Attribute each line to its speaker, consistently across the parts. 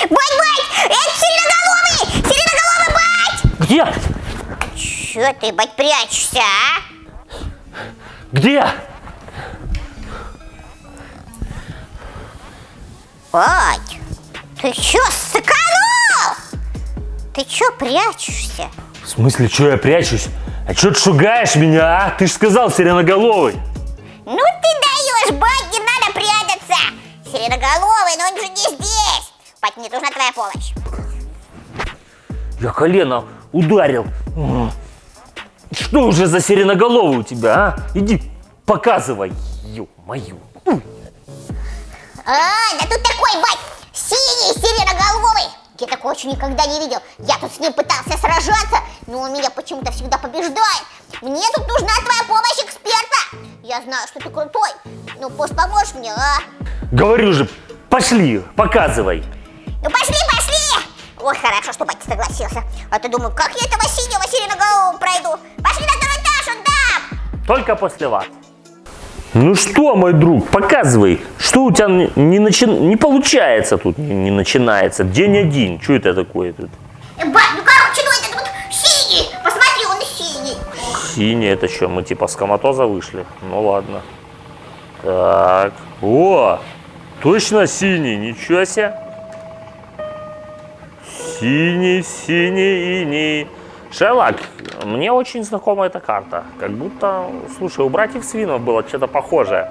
Speaker 1: Бать, бать! Это сиреноголовый! Сиреноголовый, бать!
Speaker 2: Где?
Speaker 1: Чё ты, бать, прячешься, а?
Speaker 2: Где?
Speaker 1: Бать, ты чё, сыканул? Ты чё прячешься?
Speaker 2: В смысле, что я прячусь? А что ты шугаешь меня, а? Ты же сказал сиреноголовый.
Speaker 1: Ну ты даешь, бать, не надо прятаться! Сиреноголовый, но он же не здесь! Бать, мне нужна твоя помощь.
Speaker 2: Я колено ударил. Что уже за сиреноголовый у тебя, а? Иди, показывай. Ё-мою.
Speaker 1: А, да тут такой, бать, синий сиреноголовый. Я такого еще никогда не видел. Я тут с ним пытался сражаться, но он меня почему-то всегда побеждает. Мне тут нужна твоя помощь эксперта. Я знаю, что ты крутой. Ну, пусть поможешь мне, а?
Speaker 2: Говорю же, пошли, показывай.
Speaker 1: Ну, пошли, пошли! Ой, хорошо, что батя согласился. А то думаю, как я этого синего сиреноголового пройду? Пошли на второй этаж, он там!
Speaker 2: Только после вас. Ну что, мой друг, показывай, что у тебя не, начи- не получается тут, не, не начинается. День один, что это такое тут?
Speaker 1: Э, Бать, ну короче, ну этот вот синий. Посмотри, он синий.
Speaker 2: Синий, это что, мы типа с коматоза вышли? Ну ладно. Так, о, точно синий, ничего себе. Синий, синий, иний. Шерлок, мне очень знакома эта карта. Как будто, слушай, у братьев Свинов было что-то похожее.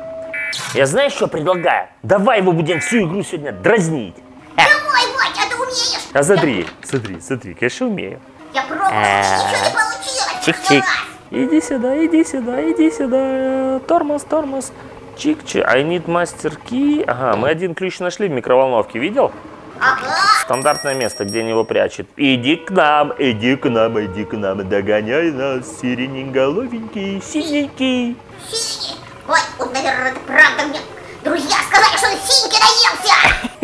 Speaker 2: Я знаешь, что предлагаю? Давай его будем всю игру сегодня дразнить.
Speaker 1: Давай, Бать, а ты умеешь?
Speaker 2: А смотри, смотри, смотри, конечно умею.
Speaker 1: Я пробовала, ничего не получилось.
Speaker 2: Чик-чик. Иди сюда, иди сюда, иди сюда. Тормоз, тормоз. Чик-чик. I need master key. Ага, мы один ключ нашли в микроволновке, видел?
Speaker 1: Ага.
Speaker 2: Стандартное место, где они его прячут. Иди к нам, иди к нам, иди к нам, догоняй нас, сиренеголовенький, синенький.
Speaker 1: Синий. Ой, вот, наверное, это правда мне. Друзья сказали, что он синьки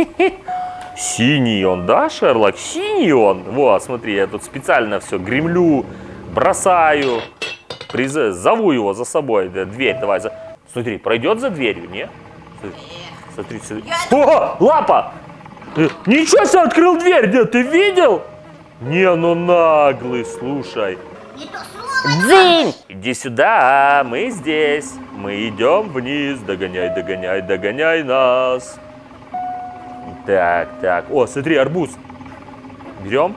Speaker 1: наелся.
Speaker 2: Синий он, да, Шерлок? Синий он. Вот, смотри, я тут специально все гремлю, бросаю, приз- зову его за собой. Дверь давай. За... Смотри, пройдет за дверью, не? Смотри, смотри, смотри. О, лапа! Ничего себе, открыл дверь, да, ты видел? Не, ну наглый, слушай.
Speaker 1: Не то слово.
Speaker 2: Дзынь! Иди сюда, мы здесь. Мы идем вниз, догоняй, догоняй, догоняй нас. Так, так. О, смотри, арбуз. Берем.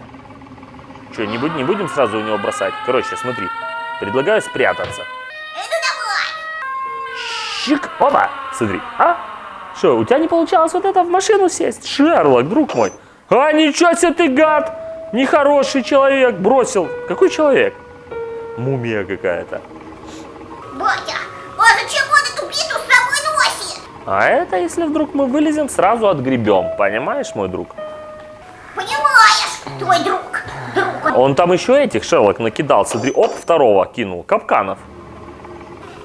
Speaker 2: Что, не, будем, не будем сразу у него бросать? Короче, смотри. Предлагаю спрятаться.
Speaker 1: Иду домой.
Speaker 2: Щик, опа, смотри. А? Что, у тебя не получалось вот это в машину сесть? Шерлок, друг мой. А, ничего себе ты гад! Нехороший человек бросил. Какой человек? Мумия какая-то.
Speaker 1: Батя, а зачем он эту биту с собой носит?
Speaker 2: А это, если вдруг мы вылезем, сразу отгребем. Понимаешь, мой друг?
Speaker 1: Понимаешь, твой друг. Друг он.
Speaker 2: Там еще этих шелок накидал. Смотри, оп, второго кинул. Капканов.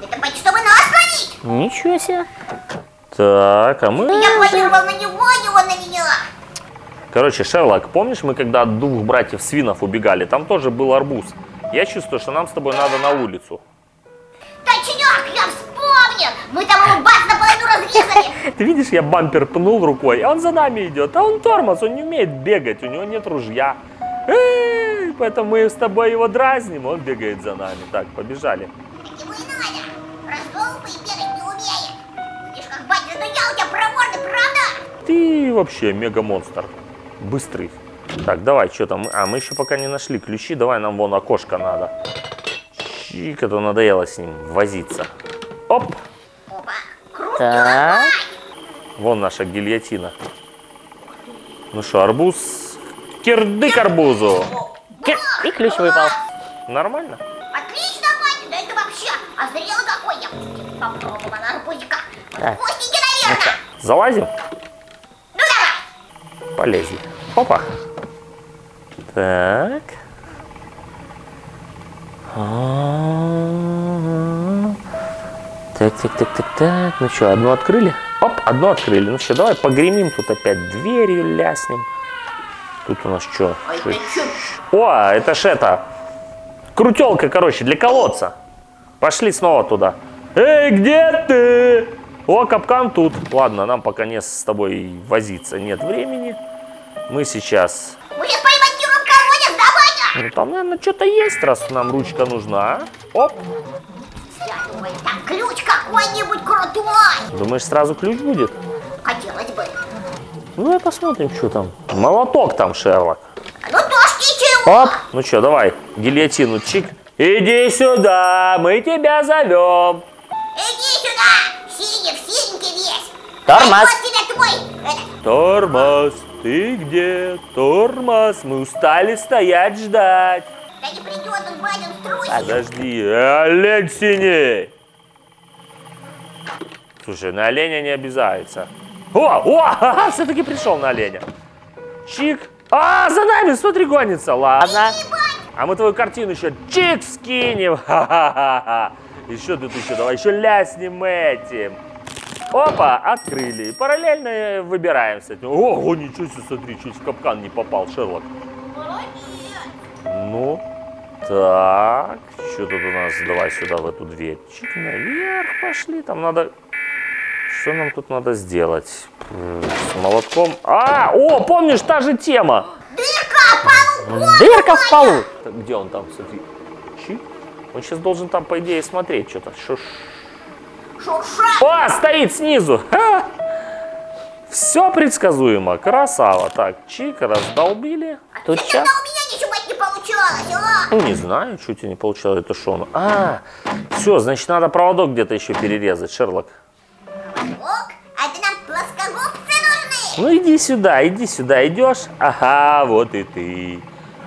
Speaker 1: Это бать, чтобы нас ловить.
Speaker 2: Ничего себе. Так, а мы...
Speaker 1: Я планировал на него, не он на меня.
Speaker 2: Короче, Шерлок, помнишь, мы когда от двух братьев свинов убегали, там тоже был арбуз. Я чувствую, что нам с тобой надо на улицу.
Speaker 1: Точняк, я вспомнил. Мы там его бас наполовину разрезали.
Speaker 2: Ты видишь, я бампер пнул рукой, а он за нами идет. А он тормоз, он не умеет бегать, у него нет ружья. Поэтому мы с тобой его дразним, он бегает за нами. Так, побежали. Ты вообще мега-монстр. Быстрый. Так, давай, что там? А, мы еще пока не нашли ключи. Давай, нам вон окошко надо. Чик, это надоело с ним возиться. Оп!
Speaker 1: Опа, круто,
Speaker 2: Так. Вон наша гильотина. Ну что, арбуз? Кирдык арбузу! Кир- И ключ выпал. Нормально?
Speaker 1: Отлично, батя, да это вообще озрело какой я. Попробовала арбузика. Вкусненький, наверное.
Speaker 2: Залазим? Полезли. Опа. Так. А-а-а. Так, так, так, так, так. Ну что, одну открыли? Оп, одну открыли. Ну что, давай погремим тут опять дверью, ляснем. Тут у нас?
Speaker 1: А что?
Speaker 2: О, это ж это. Крутелка, короче, для колодца. Пошли снова туда. Эй, где ты? О, капкан тут. Ладно, нам пока не с тобой возиться нет времени. Мы сейчас...
Speaker 1: Мы сейчас поремонтируем колодец, давай
Speaker 2: Ну, там, наверное, что-то есть, раз нам ручка нужна. а? Оп.
Speaker 1: Я думаю, там ключ какой-нибудь крутой.
Speaker 2: Думаешь, сразу ключ будет?
Speaker 1: Хотелось бы.
Speaker 2: Ну, давай посмотрим, что там. Молоток там, Шерлок.
Speaker 1: Ну тоже ничего.
Speaker 2: Оп. Ну что, давай, гильотину, чик. Иди сюда, мы тебя зовем.
Speaker 1: Иди сюда, синий, синенький весь.
Speaker 2: Тормоз.
Speaker 1: Вот твой, это,
Speaker 2: Тормоз, ты где? Тормоз, мы устали стоять ждать.
Speaker 1: да не придет он, Вадин, в трусе.
Speaker 2: Подожди, олень синий. Слушай, на оленя не обязается. О, о, все-таки пришел на оленя. Чик. А, за нами, смотри, гонится. Ладно. А мы твою картину еще чик скинем. Ха-ха-ха. Еще тут еще, давай еще ляснем этим. Опа, открыли. Параллельно э, выбираем с этим. Ого, ничего себе, смотри, чуть в капкан не попал, Шерлок. Ну, так, что тут у нас? Давай сюда, в эту дверь. Чик, наверх пошли. Там надо... Что нам тут надо сделать? С молотком. А, о, помнишь, та же тема.
Speaker 1: Дырка, полу,
Speaker 2: Дырка в полу. Где он там, смотри? Чик. Он сейчас должен там, по идее, смотреть что-то. Шуш.
Speaker 1: Шурша.
Speaker 2: О, стоит снизу. Все предсказуемо. Красава. Так, чик, раздолбили. Тут
Speaker 1: Что-то
Speaker 2: сейчас...
Speaker 1: у меня ничего не получалось, а?
Speaker 2: Ну, не знаю, что тебе не получалось, это что он? А, все, значит, надо проводок где-то еще перерезать, Шерлок.
Speaker 1: Ок, а это нам плоскогубцы нужны.
Speaker 2: Ну, иди сюда, иди сюда, идешь? Ага, вот и ты.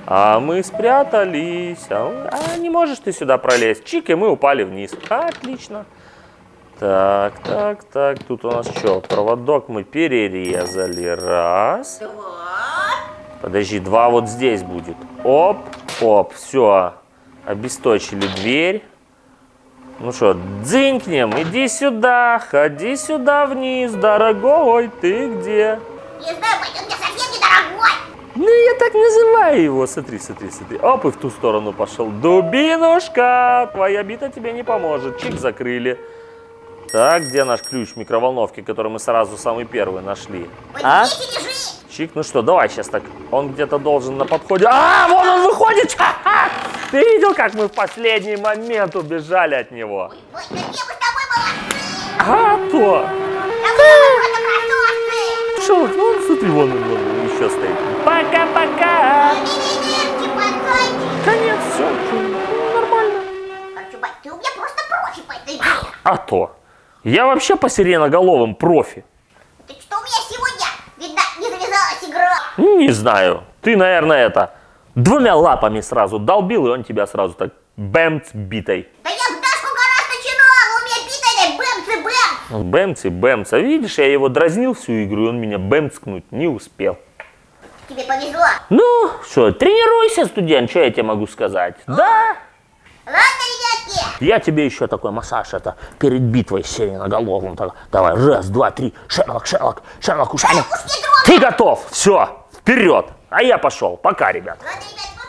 Speaker 2: А мы спрятались. А, а не можешь ты сюда пролезть. Чик, и мы упали вниз. Отлично. Так, так, так, тут у нас что? Проводок мы перерезали. Раз.
Speaker 1: Два.
Speaker 2: Подожди, два вот здесь будет. Оп, оп, все. Обесточили дверь. Ну что, дзынькнем, иди сюда, ходи сюда вниз, дорогой, ты где?
Speaker 1: Не знаю, пойдет мне совсем недорогой.
Speaker 2: Ну, я так называю его. Смотри, смотри, смотри. Оп, и в ту сторону пошел. Дубинушка, твоя бита тебе не поможет. Чик закрыли. Так, где наш ключ микроволновки, который мы сразу самый первый нашли? А? Чик, ну что, давай сейчас так. Он где-то должен на подходе. А, вон он выходит! Ха-ха! Ты видел, как мы в последний момент убежали от него? А то! Шелк, ну смотри, вон он, вон еще стоит. Пока-пока! Конец, все, нормально.
Speaker 1: Короче, бать, ты у меня просто профи по этой игре.
Speaker 2: А то. Я вообще по сиреноголовым профи.
Speaker 1: Так что у меня сегодня, видно, не завязалась игра.
Speaker 2: Не знаю. Ты, наверное, это двумя лапами сразу долбил, и он тебя сразу так бэмц битой.
Speaker 1: Да я в Дашку гораздо начинала, у меня бита бэмц и бэмц.
Speaker 2: Бэмц и бэмц. А видишь, я его дразнил всю игру, и он меня бэмцкнуть не успел.
Speaker 1: Тебе повезло.
Speaker 2: Ну, что, тренируйся, студент, что я тебе могу сказать? Да.
Speaker 1: Ладно, ребятки.
Speaker 2: Я тебе еще такой массаж это перед битвой с сиреноголовым. Так, давай, раз, два, три. Шерлок, Шерлок, Шерлок, ушами. Ты готов? Все, вперед. А я пошел. Пока, ребят.
Speaker 1: Ладно, ребятки.